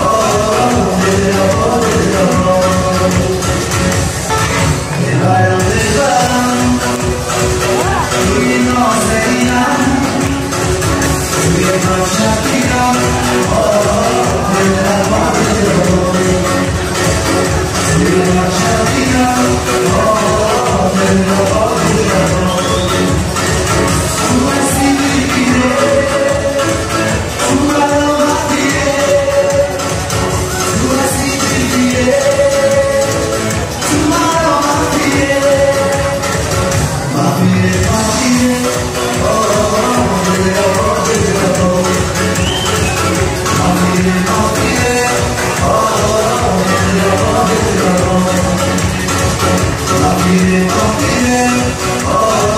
Oh, Oh,